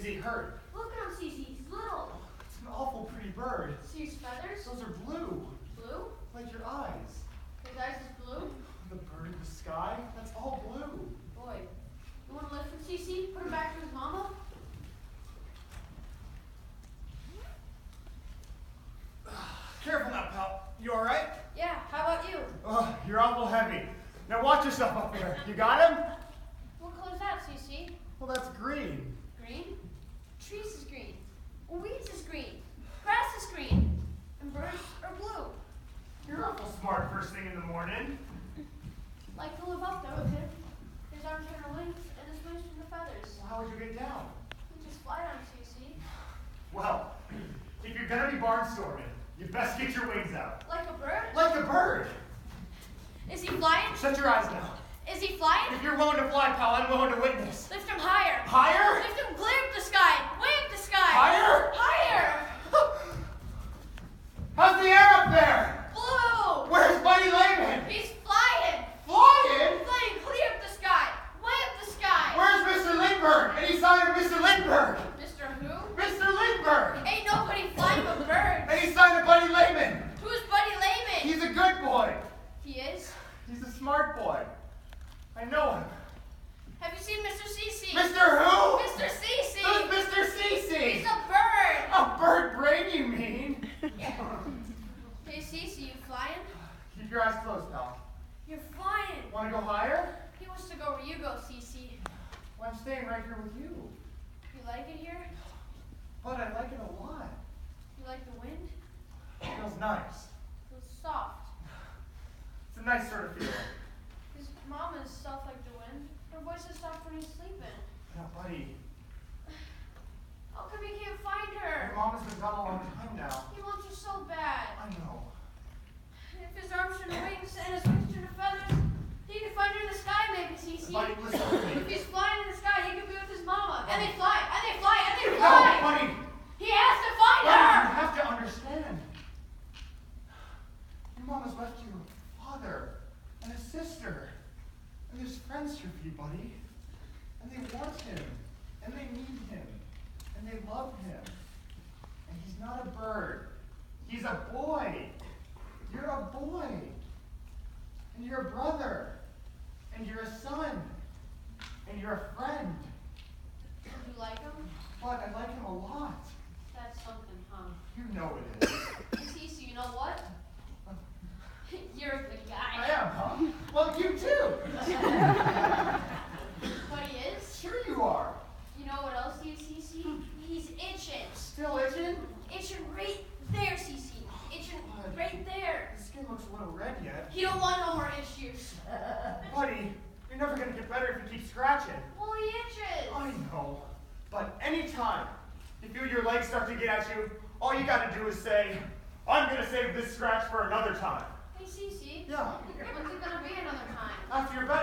Is he hurt? Look at him, Cece. He's little. Oh, it's an awful pretty bird. See his feathers? Those are blue. Blue? Like your eyes. His eyes is blue? The bird in the sky? That's all blue. Boy, you want to lift him, Cece? Put him back to his mama? Careful now, pal. You all right? Yeah, how about you? Oh, you're awful heavy. Now watch yourself up there. You got him? What close that, Cece? Well, that's green. Green? Thing in the morning. Like to live up there with him. His arms are wings and his wings from the feathers. Well, how would you get down? We just fly on see? Well, if you're gonna be barnstorming, you best get your wings out. Like a bird? Like a bird. Is he flying? Shut your eyes now. Is he flying? If you're willing to fly, pal, I'm willing to witness. Lift him higher. Higher? Lift him clear up the sky. Way up the sky. Higher? Higher. How's the air up there? Blue. Where's Buddy Layman? He's flying. Flying? Flying clear up the sky. Way up the sky. Where's Mr. Lindbergh? Any sign of Mr. Lindbergh? Mr. Who? Mr. Lindbergh! Ain't nobody flying but birds. Any sign of Buddy Layman? Who's Buddy Layman? He's a good boy. He is. He's a smart boy. I know him. Have you seen Mr. Cece? Mr. Who? Mr. Cece. Who's Mr. Cece? He's a bird. A bird brain, you mean? Yeah. Hey, Cece, you flying? Keep your eyes closed, pal. You're flying. Want to go higher? He wants to go where you go, Cece. Well, I'm staying right here with you. You like it here? But I like it a lot. You like the wind? It feels nice. It Feels soft. It's a nice sort of feeling. His mom is soft like the wind. Her voice is soft when he's sleeping. Now, buddy, How come he can't find her? your has been gone a long time now. He wants her so bad. I know. If his arms turn to wings and his wings turn to feathers, he can find her in the sky, maybe, Cece. Buddy, listen to If me. he's flying in the sky, he can be with his mama. And they fly, and they fly, and they No, fly. buddy! He has to find Buddy, you her. have to understand. Your left you a father and a sister. And there's friends for you, buddy. And they want him. And they need him. And they love him. And he's not a bird. He's a boy. You're a boy. And you're a brother. And you're a son. And you're a friend. Do you like him? But I like him a lot. That's something, huh? You know it is. Cece, you know what? You're a good I guy. am, huh? Well, you too. But he is. Sure you are. You know what else he is, Cece? He's itching. Still itching? Itching right there, Cece. Itching right there. His skin looks a little He don't want no more issues. Buddy, you're never gonna get better if you keep scratching. Well, he itches. I know. But anytime if you feel your legs start to get at you, all you gotta do is say, I'm gonna save this scratch for another time. Hey, Cece. Yeah. When's it gonna be another time? After you're better.